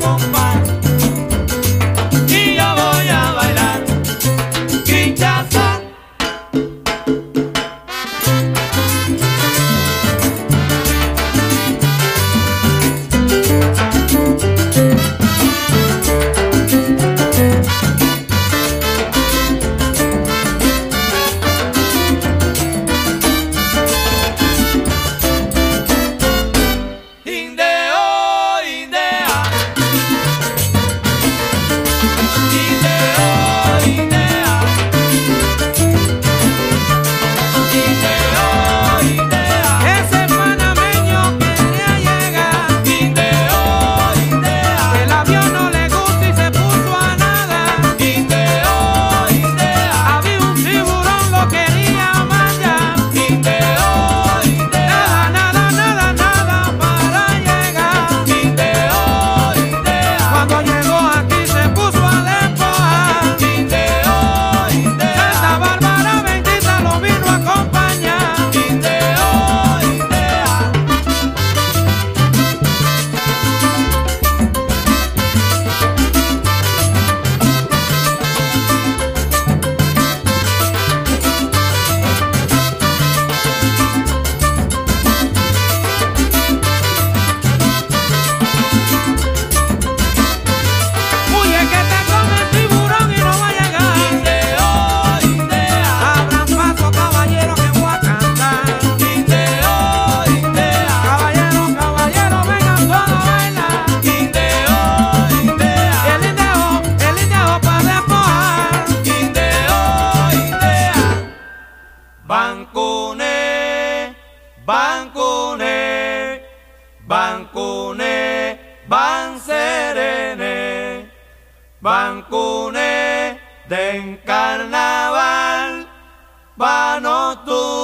won't. Bancone, Bancone, Bancone, Banserene, Bancone, del carnaval, Banotú.